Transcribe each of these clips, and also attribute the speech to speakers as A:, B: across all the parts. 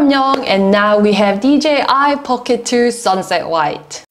A: I'm Young and now we have DJI Pocket 2 Sunset White.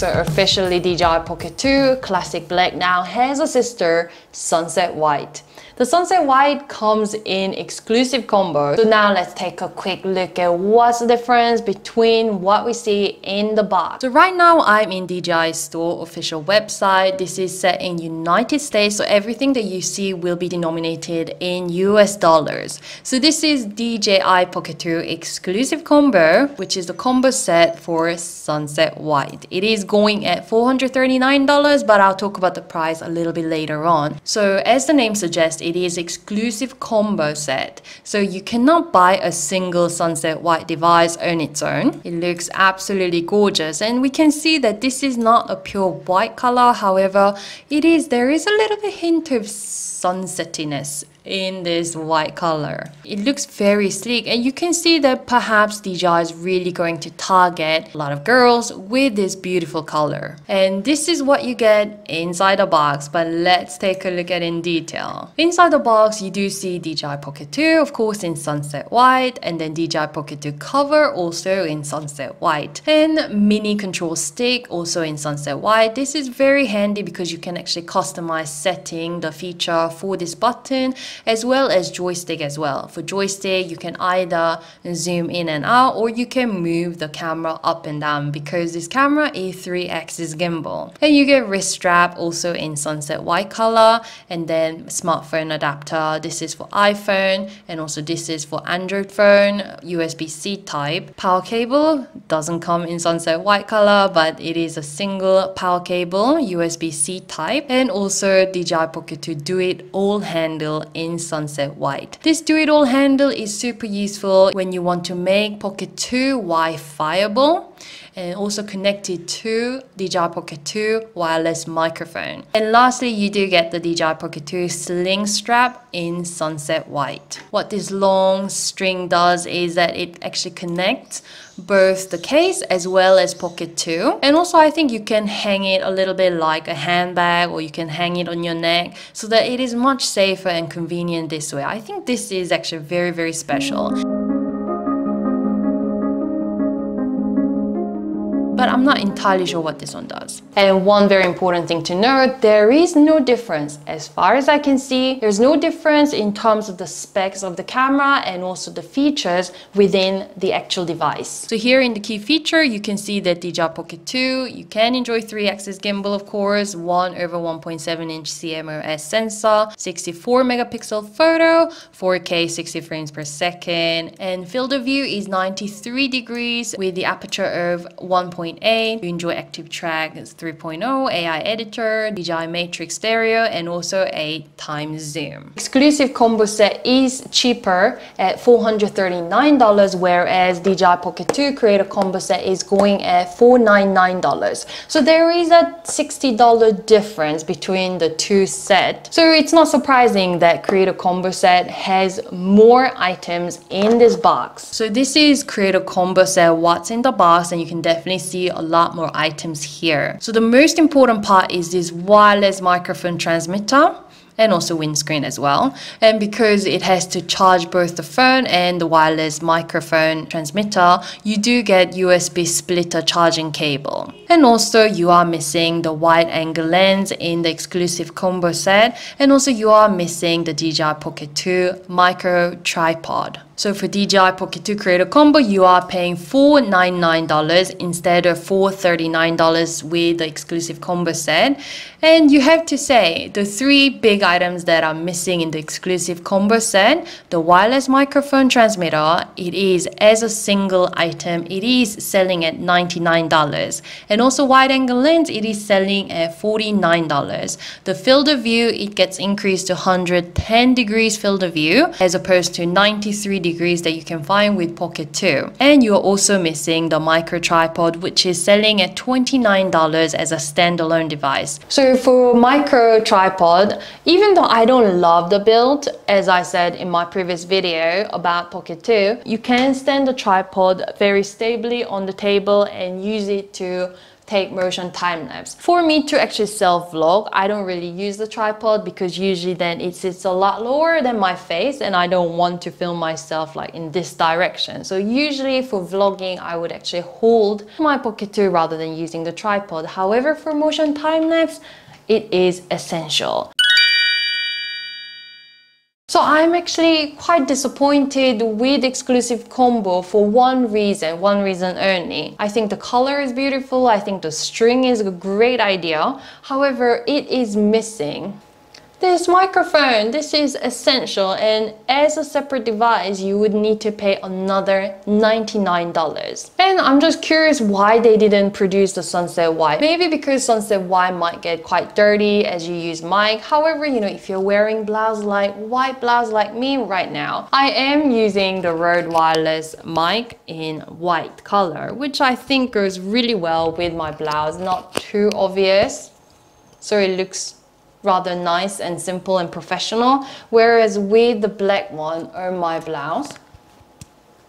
A: So officially DJI Pocket 2 Classic Black now has a sister Sunset White. The Sunset White comes in exclusive combo. So now let's take a quick look at what's the difference between what we see in the box. So right now I'm in DJI store official website. This is set in United States. So everything that you see will be denominated in US dollars. So this is DJI Pocket 2 exclusive combo, which is the combo set for Sunset White. It is going at $439, but I'll talk about the price a little bit later on. So as the name suggests, it is exclusive combo set. So you cannot buy a single sunset white device on its own. It looks absolutely gorgeous and we can see that this is not a pure white color. However, it is, there is a little bit hint of sunsetiness in this white color. It looks very sleek and you can see that perhaps DJI is really going to target a lot of girls with this beautiful color. And this is what you get inside the box, but let's take a look at in detail. Inside the box, you do see DJI Pocket 2, of course, in sunset white, and then DJI Pocket 2 cover also in sunset white, and mini control stick also in sunset white. This is very handy because you can actually customize setting the feature for this button as well as joystick as well. For joystick, you can either zoom in and out or you can move the camera up and down because this camera is 3-axis gimbal. And you get wrist strap also in sunset white color and then smartphone adapter. This is for iPhone and also this is for Android phone, USB-C type. Power cable doesn't come in sunset white color but it is a single power cable USB-C type and also DJI Pocket 2 Do It All handle in sunset white. This do-it-all handle is super useful when you want to make Pocket 2 Wi-Fiable and also connected to DJI Pocket 2 wireless microphone. And lastly, you do get the DJI Pocket 2 sling strap in sunset white. What this long string does is that it actually connects both the case as well as Pocket 2. And also I think you can hang it a little bit like a handbag or you can hang it on your neck so that it is much safer and convenient this way. I think this is actually very, very special. But I'm not entirely sure what this one does. And one very important thing to note, there is no difference. As far as I can see, there's no difference in terms of the specs of the camera and also the features within the actual device. So here in the key feature, you can see that DJI Pocket 2, you can enjoy 3-axis gimbal of course, 1 over 1.7 inch CMOS sensor, 64 megapixel photo, 4K 60 frames per second, and field of view is 93 degrees with the aperture of 1. 2.8. You enjoy Active Track 3.0, AI Editor, DJI Matrix Stereo, and also a time zoom. Exclusive combo set is cheaper at $439, whereas DJI Pocket 2 Creator Combo set is going at $499. So there is a $60 difference between the two sets. So it's not surprising that Creator Combo set has more items in this box. So this is Creator Combo set, what's in the box, and you can definitely see see a lot more items here. So the most important part is this wireless microphone transmitter and also windscreen as well. And because it has to charge both the phone and the wireless microphone transmitter, you do get USB splitter charging cable. And also you are missing the wide angle lens in the exclusive combo set and also you are missing the DJI Pocket 2 micro tripod. So for DJI Pocket 2 Creator Combo, you are paying $499 instead of $439 with the exclusive combo set. And you have to say, the three big items that are missing in the exclusive combo set, the wireless microphone transmitter, it is as a single item, it is selling at $99. And also wide angle lens, it is selling at $49. The field of view, it gets increased to 110 degrees field of view as opposed to 93 degrees degrees that you can find with Pocket 2. And you're also missing the micro tripod which is selling at $29 as a standalone device. So for micro tripod, even though I don't love the build, as I said in my previous video about Pocket 2, you can stand the tripod very stably on the table and use it to take motion time lapse. For me to actually self vlog, I don't really use the tripod because usually then it sits a lot lower than my face and I don't want to film myself like in this direction. So usually for vlogging, I would actually hold my Pocket 2 rather than using the tripod. However, for motion time lapse, it is essential. So I'm actually quite disappointed with exclusive combo for one reason, one reason only. I think the color is beautiful, I think the string is a great idea. However, it is missing this microphone, this is essential and as a separate device you would need to pay another $99. And I'm just curious why they didn't produce the Sunset White. Maybe because Sunset White might get quite dirty as you use mic. However, you know, if you're wearing blouse like white blouse like me right now, I am using the Rode Wireless mic in white color, which I think goes really well with my blouse, not too obvious. So it looks rather nice and simple and professional. Whereas with the black one or my blouse,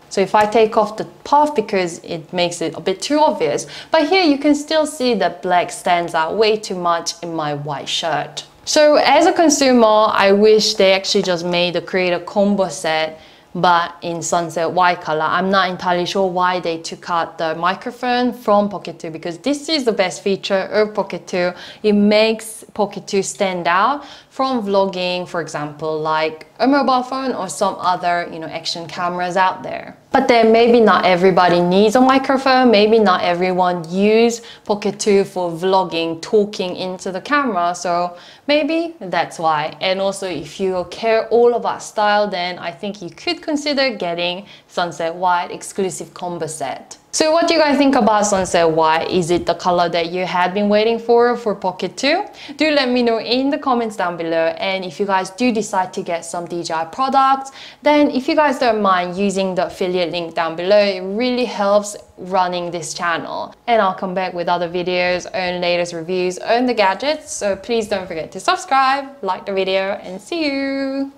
A: so if I take off the puff because it makes it a bit too obvious, but here you can still see that black stands out way too much in my white shirt. So as a consumer, I wish they actually just made a creator combo set but in sunset white color. I'm not entirely sure why they took out the microphone from Pocket 2 because this is the best feature of Pocket 2. It makes Pocket 2 stand out from vlogging, for example, like a mobile phone or some other, you know, action cameras out there. But then maybe not everybody needs a microphone, maybe not everyone use Pocket 2 for vlogging, talking into the camera, so maybe that's why. And also if you care all about style, then I think you could consider getting Sunset White exclusive combo set. So what do you guys think about Sunset White? Is it the color that you had been waiting for for Pocket 2? Do let me know in the comments down below and if you guys do decide to get some DJI products then if you guys don't mind using the affiliate link down below it really helps running this channel and I'll come back with other videos on latest reviews on the gadgets so please don't forget to subscribe, like the video and see you!